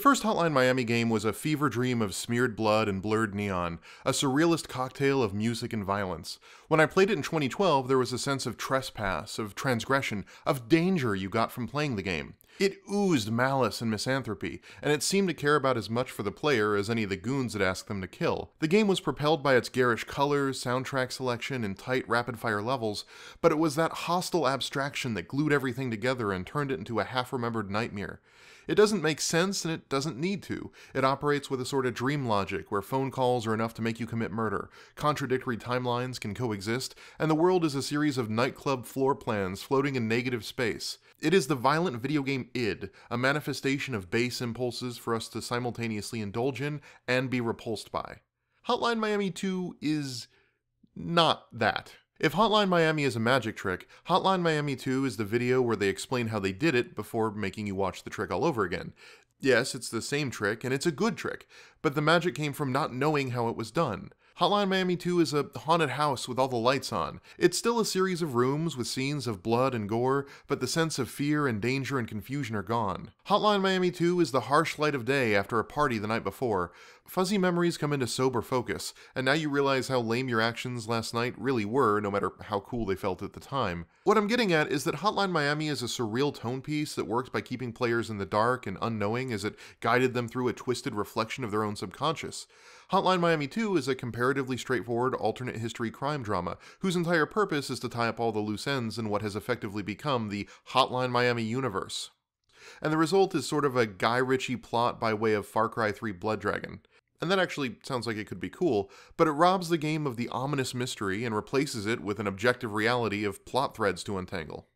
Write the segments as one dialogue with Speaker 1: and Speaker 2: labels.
Speaker 1: first Hotline Miami game was a fever dream of smeared blood and blurred neon, a surrealist cocktail of music and violence. When I played it in 2012, there was a sense of trespass, of transgression, of danger you got from playing the game. It oozed malice and misanthropy, and it seemed to care about as much for the player as any of the goons it asked them to kill. The game was propelled by its garish colors, soundtrack selection, and tight rapid fire levels, but it was that hostile abstraction that glued everything together and turned it into a half remembered nightmare. It doesn't make sense and it doesn't need to. It operates with a sort of dream logic where phone calls are enough to make you commit murder, contradictory timelines can coexist, and the world is a series of nightclub floor plans floating in negative space. It is the violent video game id, a manifestation of base impulses for us to simultaneously indulge in and be repulsed by. Hotline Miami 2 is not that. If Hotline Miami is a magic trick, Hotline Miami 2 is the video where they explain how they did it before making you watch the trick all over again. Yes, it's the same trick, and it's a good trick, but the magic came from not knowing how it was done. Hotline Miami 2 is a haunted house with all the lights on. It's still a series of rooms with scenes of blood and gore, but the sense of fear and danger and confusion are gone. Hotline Miami 2 is the harsh light of day after a party the night before. Fuzzy memories come into sober focus, and now you realize how lame your actions last night really were, no matter how cool they felt at the time. What I'm getting at is that Hotline Miami is a surreal tone piece that works by keeping players in the dark and unknowing as it guided them through a twisted reflection of their own subconscious. Hotline Miami 2 is a comparatively straightforward alternate history crime drama, whose entire purpose is to tie up all the loose ends in what has effectively become the Hotline Miami universe. And the result is sort of a Guy Ritchie plot by way of Far Cry 3 Blood Dragon. And that actually sounds like it could be cool, but it robs the game of the ominous mystery and replaces it with an objective reality of plot threads to untangle.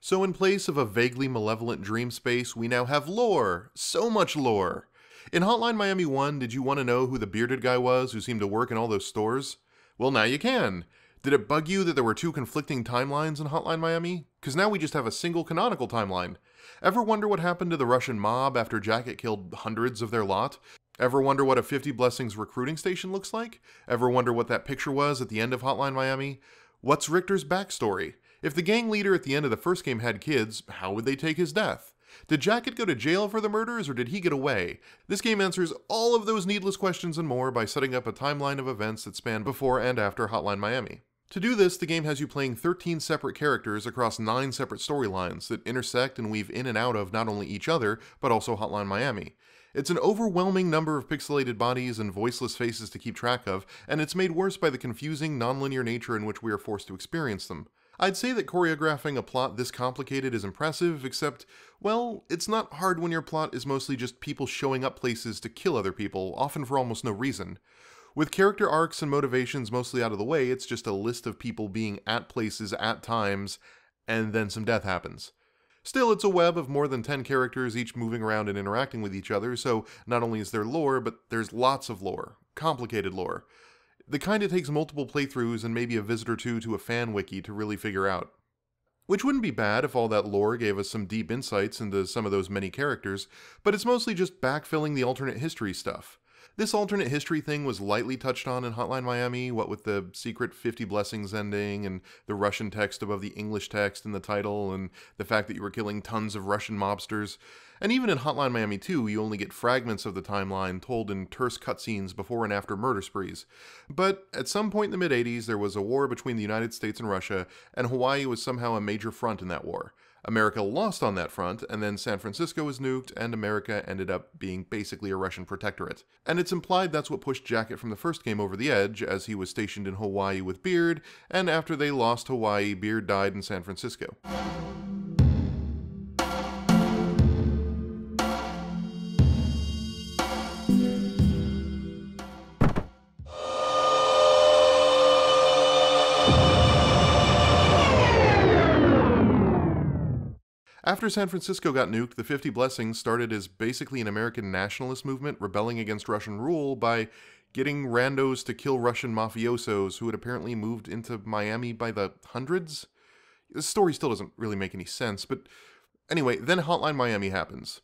Speaker 1: So, in place of a vaguely malevolent dream space, we now have lore! So much lore! In Hotline Miami 1, did you want to know who the bearded guy was who seemed to work in all those stores? Well, now you can. Did it bug you that there were two conflicting timelines in Hotline Miami? Because now we just have a single canonical timeline. Ever wonder what happened to the Russian mob after Jacket killed hundreds of their lot? Ever wonder what a 50 Blessings recruiting station looks like? Ever wonder what that picture was at the end of Hotline Miami? What's Richter's backstory? If the gang leader at the end of the first game had kids, how would they take his death? Did Jacket go to jail for the murders or did he get away? This game answers all of those needless questions and more by setting up a timeline of events that span before and after Hotline Miami. To do this, the game has you playing 13 separate characters across 9 separate storylines that intersect and weave in and out of not only each other, but also Hotline Miami. It's an overwhelming number of pixelated bodies and voiceless faces to keep track of, and it's made worse by the confusing, nonlinear nature in which we are forced to experience them. I'd say that choreographing a plot this complicated is impressive, except, well, it's not hard when your plot is mostly just people showing up places to kill other people, often for almost no reason. With character arcs and motivations mostly out of the way, it's just a list of people being at places at times, and then some death happens. Still, it's a web of more than 10 characters, each moving around and interacting with each other, so not only is there lore, but there's lots of lore. Complicated lore. The kind it takes multiple playthroughs and maybe a visit or two to a fan wiki to really figure out. Which wouldn't be bad if all that lore gave us some deep insights into some of those many characters, but it's mostly just backfilling the alternate history stuff. This alternate history thing was lightly touched on in Hotline Miami, what with the secret 50 blessings ending and the Russian text above the English text in the title and the fact that you were killing tons of Russian mobsters. And even in Hotline Miami 2, you only get fragments of the timeline told in terse cutscenes before and after murder sprees. But at some point in the mid 80s, there was a war between the United States and Russia, and Hawaii was somehow a major front in that war. America lost on that front, and then San Francisco was nuked, and America ended up being basically a Russian protectorate. And it's implied that's what pushed Jacket from the first game over the edge, as he was stationed in Hawaii with Beard, and after they lost Hawaii, Beard died in San Francisco. After San Francisco got nuked, the 50 Blessings started as basically an American nationalist movement rebelling against Russian rule by getting randos to kill Russian mafiosos who had apparently moved into Miami by the hundreds. The story still doesn't really make any sense, but anyway, then Hotline Miami happens.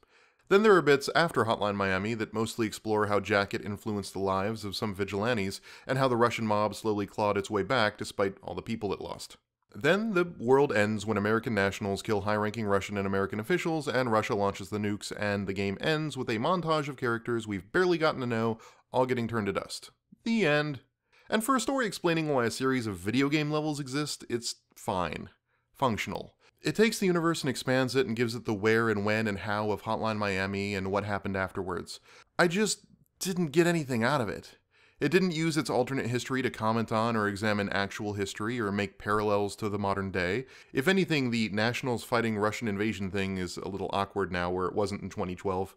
Speaker 1: Then there are bits after Hotline Miami that mostly explore how Jacket influenced the lives of some vigilantes and how the Russian mob slowly clawed its way back despite all the people it lost. Then the world ends when American nationals kill high ranking Russian and American officials, and Russia launches the nukes, and the game ends with a montage of characters we've barely gotten to know, all getting turned to dust. The end. And for a story explaining why a series of video game levels exist, it's fine. Functional. It takes the universe and expands it and gives it the where and when and how of Hotline Miami and what happened afterwards. I just didn't get anything out of it. It didn't use its alternate history to comment on or examine actual history or make parallels to the modern day. If anything, the Nationals fighting Russian invasion thing is a little awkward now where it wasn't in 2012.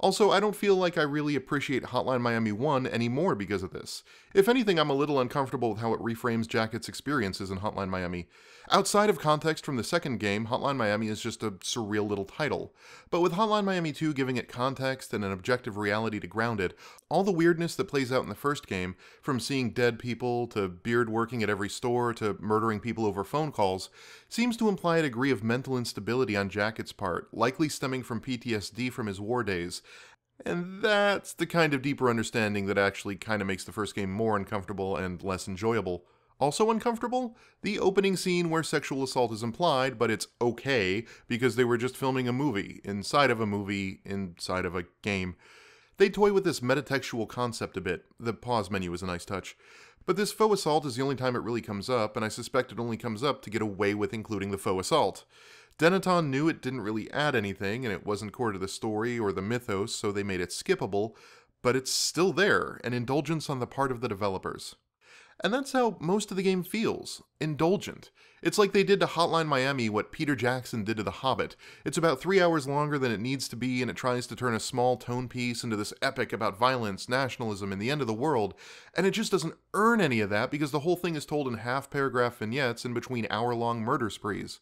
Speaker 1: Also, I don't feel like I really appreciate Hotline Miami 1 anymore because of this. If anything, I'm a little uncomfortable with how it reframes Jacket's experiences in Hotline Miami. Outside of context from the second game, Hotline Miami is just a surreal little title. But with Hotline Miami 2 giving it context and an objective reality to ground it, all the weirdness that plays out in the first game, from seeing dead people to Beard working at every store to murdering people over phone calls, seems to imply a degree of mental instability on Jacket's part, likely stemming from PTSD from his war days, and that's the kind of deeper understanding that actually kind of makes the first game more uncomfortable and less enjoyable. Also uncomfortable? The opening scene where sexual assault is implied, but it's okay because they were just filming a movie, inside of a movie, inside of a game. They toy with this metatextual concept a bit. The pause menu is a nice touch. But this faux assault is the only time it really comes up, and I suspect it only comes up to get away with including the faux assault. Dennaton knew it didn't really add anything, and it wasn't core to the story or the mythos, so they made it skippable, but it's still there, an indulgence on the part of the developers. And that's how most of the game feels indulgent. It's like they did to Hotline Miami what Peter Jackson did to The Hobbit. It's about three hours longer than it needs to be, and it tries to turn a small tone piece into this epic about violence, nationalism, and the end of the world. And it just doesn't earn any of that because the whole thing is told in half paragraph vignettes in between hour long murder sprees.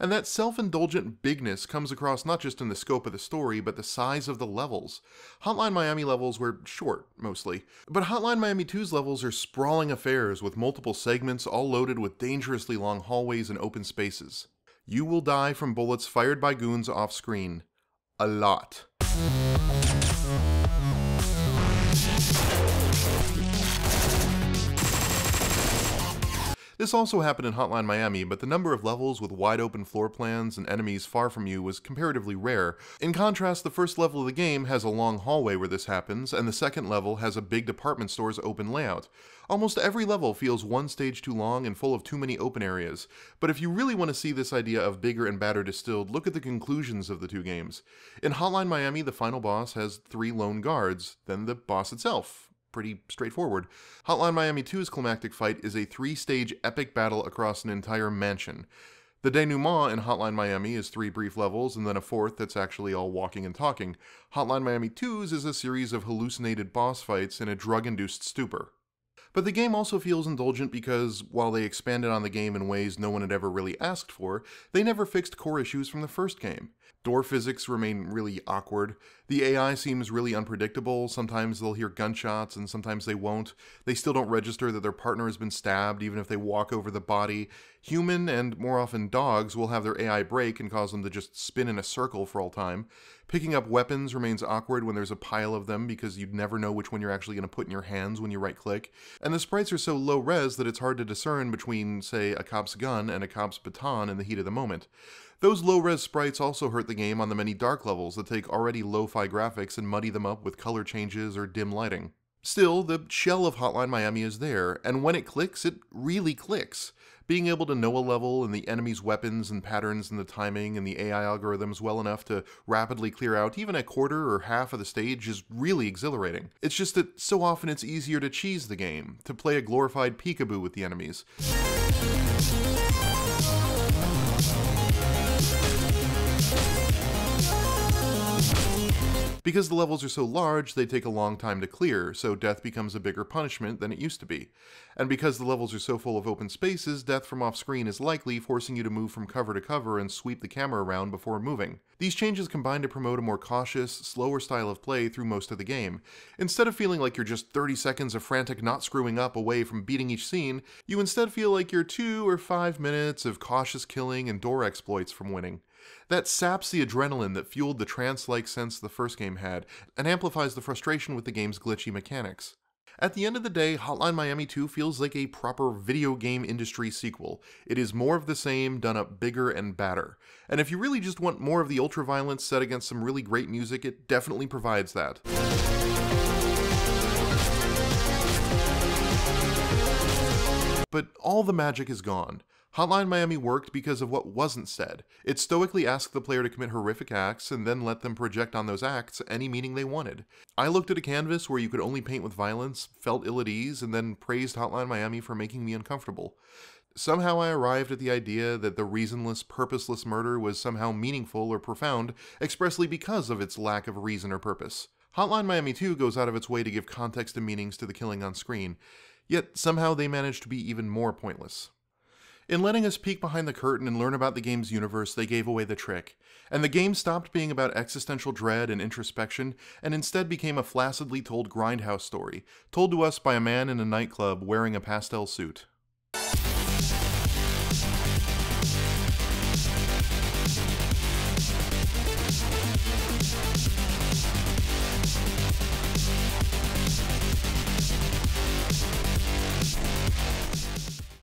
Speaker 1: And that self indulgent bigness comes across not just in the scope of the story, but the size of the levels. Hotline Miami levels were short, mostly, but Hotline Miami 2's levels are sprawling affairs with multiple segments all loaded with dangerously long hallways and open spaces. You will die from bullets fired by goons off screen. A lot. This also happened in Hotline Miami, but the number of levels with wide open floor plans and enemies far from you was comparatively rare. In contrast, the first level of the game has a long hallway where this happens, and the second level has a big department store's open layout. Almost every level feels one stage too long and full of too many open areas, but if you really want to see this idea of bigger and badder distilled, look at the conclusions of the two games. In Hotline Miami, the final boss has three lone guards, then the boss itself, pretty straightforward. Hotline Miami 2's climactic fight is a three stage epic battle across an entire mansion. The denouement in Hotline Miami is three brief levels and then a fourth that's actually all walking and talking. Hotline Miami 2's is a series of hallucinated boss fights in a drug induced stupor. But the game also feels indulgent because, while they expanded on the game in ways no one had ever really asked for, they never fixed core issues from the first game. Door physics remain really awkward. The AI seems really unpredictable. Sometimes they'll hear gunshots and sometimes they won't. They still don't register that their partner has been stabbed even if they walk over the body. Human and more often dogs will have their AI break and cause them to just spin in a circle for all time. Picking up weapons remains awkward when there's a pile of them because you'd never know which one you're actually going to put in your hands when you right click. And the sprites are so low res that it's hard to discern between, say, a cop's gun and a cop's baton in the heat of the moment. Those low-res sprites also hurt the game on the many dark levels that take already lo-fi graphics and muddy them up with color changes or dim lighting. Still, the shell of Hotline Miami is there, and when it clicks, it really clicks. Being able to know a level and the enemy's weapons and patterns and the timing and the AI algorithms well enough to rapidly clear out even a quarter or half of the stage is really exhilarating. It's just that so often it's easier to cheese the game, to play a glorified peekaboo with the enemies. Because the levels are so large, they take a long time to clear, so death becomes a bigger punishment than it used to be. And because the levels are so full of open spaces, death from off screen is likely, forcing you to move from cover to cover and sweep the camera around before moving. These changes combine to promote a more cautious, slower style of play through most of the game. Instead of feeling like you're just 30 seconds of frantic not screwing up away from beating each scene, you instead feel like you're 2 or 5 minutes of cautious killing and door exploits from winning. That saps the adrenaline that fueled the trance like sense the first game had, and amplifies the frustration with the game's glitchy mechanics. At the end of the day, Hotline Miami 2 feels like a proper video game industry sequel. It is more of the same, done up bigger and badder. And if you really just want more of the ultraviolence set against some really great music, it definitely provides that. But all the magic is gone. Hotline Miami worked because of what wasn't said. It stoically asked the player to commit horrific acts and then let them project on those acts any meaning they wanted. I looked at a canvas where you could only paint with violence, felt ill at ease, and then praised Hotline Miami for making me uncomfortable. Somehow I arrived at the idea that the reasonless, purposeless murder was somehow meaningful or profound expressly because of its lack of reason or purpose. Hotline Miami 2 goes out of its way to give context and meanings to the killing on screen, Yet somehow they managed to be even more pointless. In letting us peek behind the curtain and learn about the game's universe, they gave away the trick, and the game stopped being about existential dread and introspection and instead became a flaccidly told grindhouse story, told to us by a man in a nightclub wearing a pastel suit.